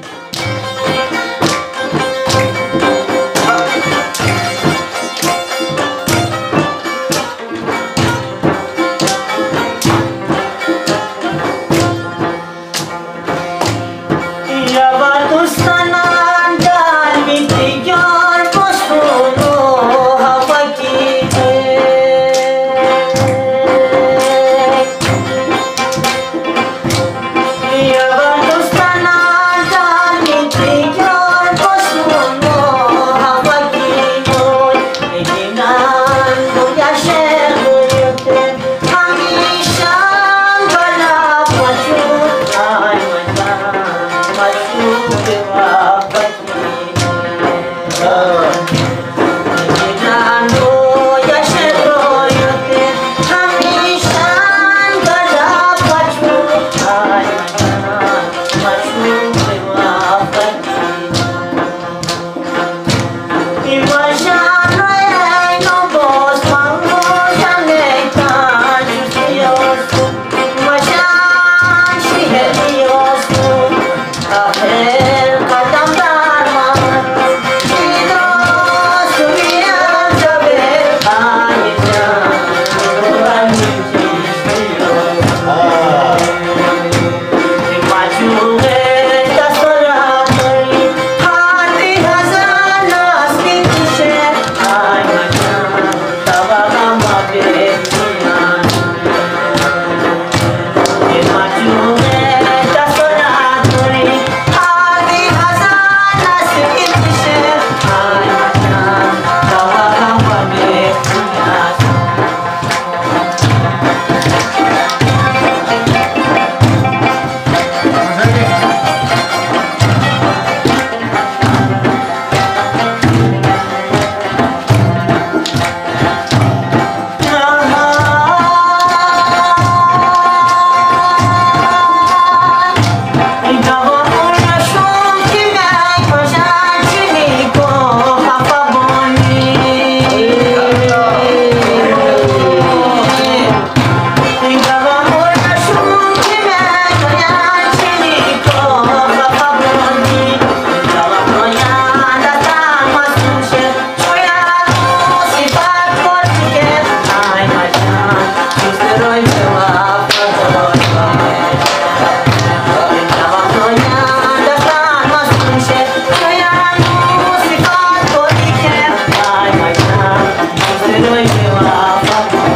Bye. wa